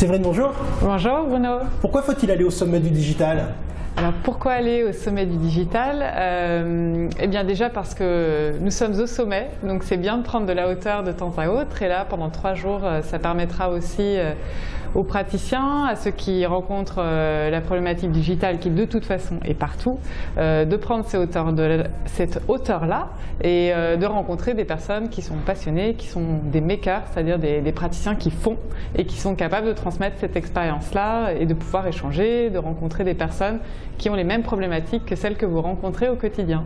Séverine, bonjour. Bonjour Bruno. Pourquoi faut-il aller au sommet du digital? Alors pourquoi aller au sommet du digital? Euh, Eh bien déjà parce que nous sommes au sommet, donc c'est bien de prendre de la hauteur de temps à autre. Et là, pendant trois jours, euh, ça permettra aussi euh, aux praticiens, à ceux qui rencontrent la problématique digitale qui de toute façon est partout, de prendre ces hauteurs de, cette hauteur-là et de rencontrer des personnes qui sont passionnées, qui sont des makers, c'est-à-dire des, des praticiens qui font et qui sont capables de transmettre cette expérience-là et de pouvoir échanger, de rencontrer des personnes qui ont les mêmes problématiques que celles que vous rencontrez au quotidien.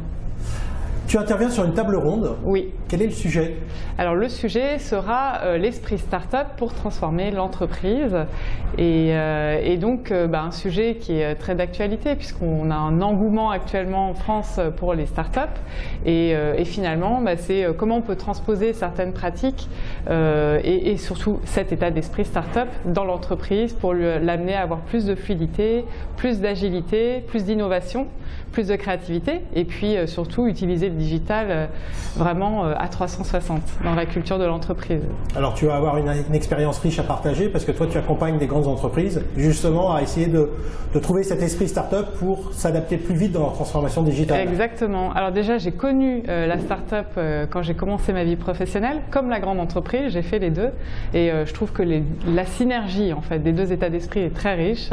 Tu interviens sur une table ronde. Oui. Quel est le sujet? Alors le sujet sera euh, l'esprit start-up pour transformer l'entreprise. Et, euh, donc euh, bah, un sujet qui est très d'actualité puisqu'on a un engouement actuellement en France pour les start-up. Et, finalement, bah, c'est comment on peut transposer certaines pratiques et, et, surtout cet état d'esprit start-up dans l'entreprise pour l'amener à avoir plus de fluidité, plus d'agilité, plus d'innovation, plus de créativité et puis surtout utiliser digital euh, vraiment euh, à 360 dans la culture de l'entreprise. Alors tu vas avoir une, expérience riche à partager parce que toi tu accompagnes des grandes entreprises justement à essayer de, trouver cet esprit start-up pour s'adapter plus vite dans leur transformation digitale. Exactement. Alors déjà j'ai connu euh, la start-up quand j'ai commencé ma vie professionnelle, comme la grande entreprise, j'ai fait les deux et je trouve que la synergie en fait des deux états d'esprit est très riche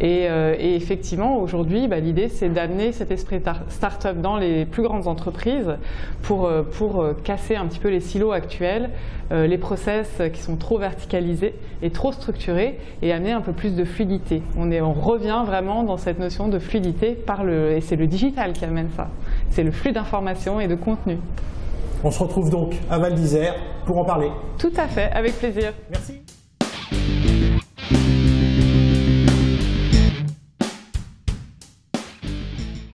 et, effectivement aujourd'hui bah, l'idée c'est d'amener cet esprit start-up dans les plus grandes entreprises pour, euh, pour euh, casser un petit peu les silos actuels, euh, les process qui sont trop verticalisés et trop structurés et amener un peu plus de fluidité. On, est, on revient vraiment dans cette notion de fluidité par le, et c'est le digital qui amène ça. C'est le flux d'informations et de contenu. On se retrouve donc à Val d'Isère pour en parler. Tout à fait, avec plaisir. Merci.